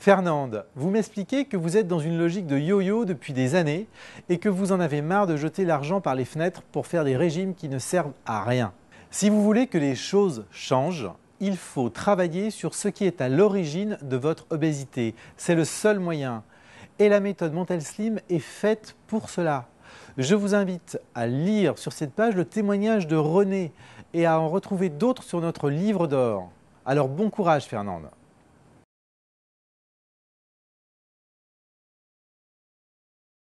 Fernande, vous m'expliquez que vous êtes dans une logique de yo-yo depuis des années et que vous en avez marre de jeter l'argent par les fenêtres pour faire des régimes qui ne servent à rien. Si vous voulez que les choses changent, il faut travailler sur ce qui est à l'origine de votre obésité. C'est le seul moyen. Et la méthode Montel Slim est faite pour cela. Je vous invite à lire sur cette page le témoignage de René et à en retrouver d'autres sur notre livre d'or. Alors bon courage Fernande.